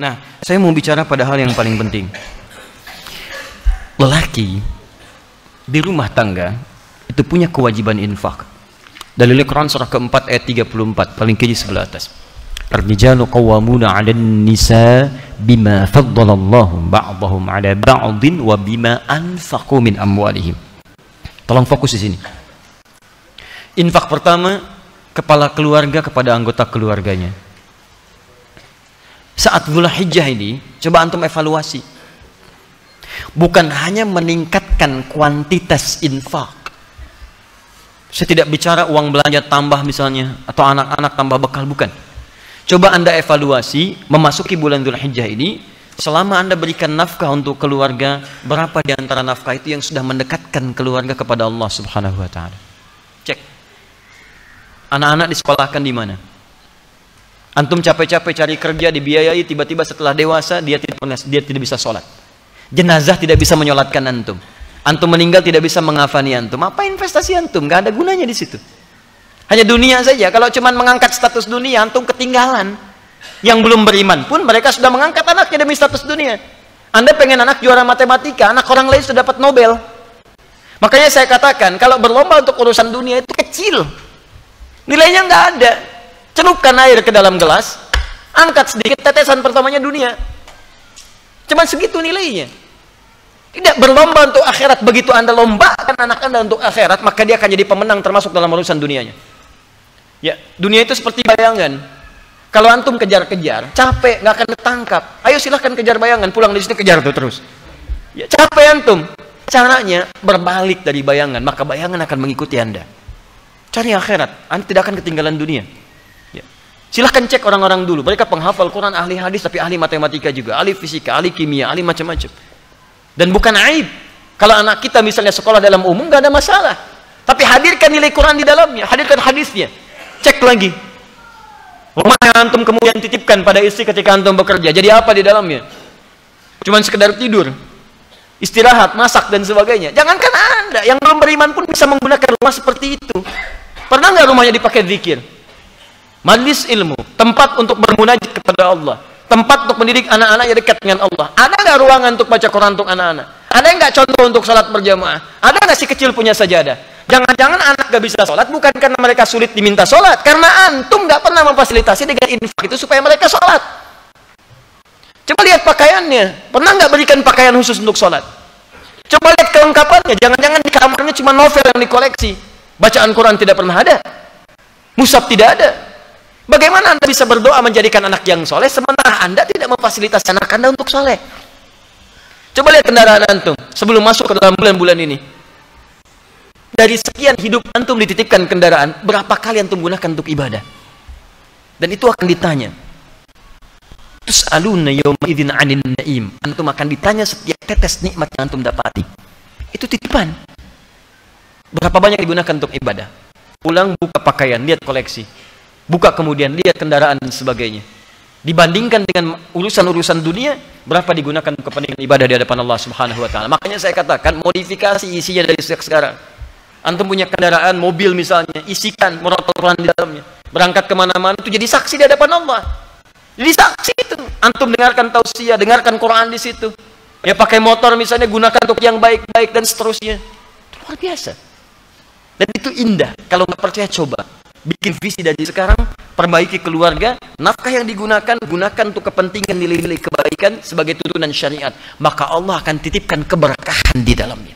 Nah, saya mau bicara pada hal yang paling penting. Lelaki di rumah tangga itu punya kewajiban infak. Dalil Quran surah keempat ayat 34 paling kiri sebelah atas. Ar-rijalu qawwamuna 'alan nisa bima faddalallahu ba'dahum 'ala ba'din wa bima anfaqu min amwalihim. Tolong fokus di sini. Infak pertama kepala keluarga kepada anggota keluarganya. Saat Hijjah ini, coba antum evaluasi. Bukan hanya meningkatkan kuantitas infak. Saya tidak bicara uang belanja tambah misalnya atau anak-anak tambah bekal bukan. Coba Anda evaluasi memasuki bulan Hijjah ini selama Anda berikan nafkah untuk keluarga, berapa di antara nafkah itu yang sudah mendekatkan keluarga kepada Allah Subhanahu wa taala? Cek. Anak-anak disekolahkan di mana? Antum capek-capek cari kerja, dibiayai, tiba-tiba setelah dewasa dia tidak pernah, dia tidak bisa sholat. Jenazah tidak bisa menyolatkan antum. Antum meninggal tidak bisa mengafani antum. Apa investasi antum? Gak ada gunanya di situ. Hanya dunia saja. Kalau cuma mengangkat status dunia, antum ketinggalan. Yang belum beriman pun mereka sudah mengangkat anaknya demi status dunia. Anda pengen anak juara matematika, anak orang lain sudah dapat Nobel. Makanya saya katakan, kalau berlomba untuk urusan dunia itu kecil. Nilainya nggak ada. Celupkan air ke dalam gelas, angkat sedikit tetesan pertamanya dunia. Cuman segitu nilainya. Tidak berlomba untuk akhirat. Begitu Anda lombakan anak Anda untuk akhirat, maka dia akan jadi pemenang termasuk dalam urusan dunianya. Ya, dunia itu seperti bayangan. Kalau antum kejar-kejar, capek, nggak akan ketangkap. Ayo silahkan kejar bayangan, pulang di sini kejar tuh terus. Ya, capek antum. Caranya berbalik dari bayangan, maka bayangan akan mengikuti Anda. Cari akhirat, Anda tidak akan ketinggalan dunia. Silahkan cek orang-orang dulu. Mereka penghafal Quran, ahli hadis, tapi ahli matematika juga. Ahli fisika, ahli kimia, ahli macam-macam. Dan bukan aib. Kalau anak kita misalnya sekolah dalam umum, nggak ada masalah. Tapi hadirkan nilai Quran di dalamnya. Hadirkan hadisnya. Cek lagi. Rumah yang antum kemudian titipkan pada istri ketika antum bekerja. Jadi apa di dalamnya? Cuman sekedar tidur. Istirahat, masak, dan sebagainya. Jangankan anda. Yang belum beriman pun bisa menggunakan rumah seperti itu. Pernah nggak rumahnya dipakai zikir? Majlis ilmu, tempat untuk bermunajat kepada Allah, tempat untuk mendidik anak-anaknya dekat dengan Allah. Ada nggak ruangan untuk baca Quran untuk anak-anak? Ada nggak contoh untuk salat berjamaah? Ada nggak si kecil punya sajadah? Jangan-jangan anak gak bisa sholat bukan karena mereka sulit diminta sholat, karena antum nggak pernah memfasilitasi dengan infak itu supaya mereka sholat. Coba lihat pakaiannya, pernah nggak berikan pakaian khusus untuk sholat? Coba lihat kelengkapannya, jangan-jangan di kamarnya cuma novel yang dikoleksi, bacaan Quran tidak pernah ada, musab tidak ada, Bagaimana Anda bisa berdoa menjadikan anak yang soleh sementara Anda tidak memfasilitasi anak Anda untuk soleh? Coba lihat kendaraan Antum sebelum masuk ke dalam bulan-bulan ini. Dari sekian hidup Antum dititipkan kendaraan, berapa kali Antum gunakan untuk ibadah? Dan itu akan ditanya. Tus'aluna yawma idzin 'anil na'im. Antum akan ditanya setiap tetes nikmat yang Antum dapati. Itu titipan. Berapa banyak digunakan untuk ibadah? Pulang buka pakaian, lihat koleksi buka kemudian lihat kendaraan dan sebagainya. Dibandingkan dengan urusan-urusan dunia berapa digunakan kepentingan ibadah di hadapan Allah Subhanahu wa taala? Makanya saya katakan modifikasi isinya dari sejak sekarang. Antum punya kendaraan mobil misalnya isikan murotal Quran di dalamnya. Berangkat ke mana-mana itu jadi saksi di hadapan Allah. Jadi saksi itu. Antum dengarkan tausiah dengarkan Quran di situ. Ya pakai motor misalnya gunakan untuk yang baik-baik dan seterusnya. Luar biasa. Dan itu indah. Kalau nggak percaya coba bikin visi dari sekarang, perbaiki keluarga, nafkah yang digunakan, gunakan untuk kepentingan nilai-nilai kebaikan sebagai tuntunan syariat. Maka Allah akan titipkan keberkahan di dalamnya.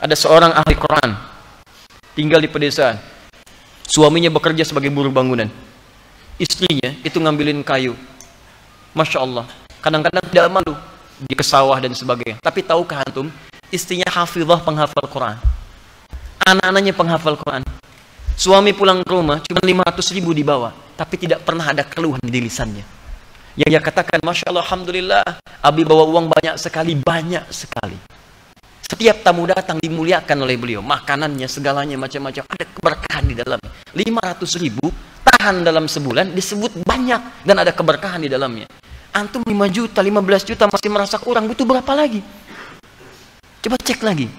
Ada seorang ahli Quran, tinggal di pedesaan. Suaminya bekerja sebagai buruh bangunan. Istrinya itu ngambilin kayu. Masya Allah. Kadang-kadang tidak malu. Di kesawah dan sebagainya. Tapi tahukah antum, istrinya hafizah penghafal Quran. Anak-anaknya penghafal Quran Suami pulang ke rumah cuma 500 ribu dibawa, tapi tidak pernah ada keluhan di lisannya. Yang dia katakan, Masya Allah, Alhamdulillah, Abi bawa uang banyak sekali, banyak sekali. Setiap tamu datang dimuliakan oleh beliau, makanannya, segalanya, macam-macam, ada keberkahan di dalamnya. 500 ribu, tahan dalam sebulan, disebut banyak, dan ada keberkahan di dalamnya. Antum 5 juta, 15 juta masih merasa kurang, butuh berapa lagi? Coba cek lagi.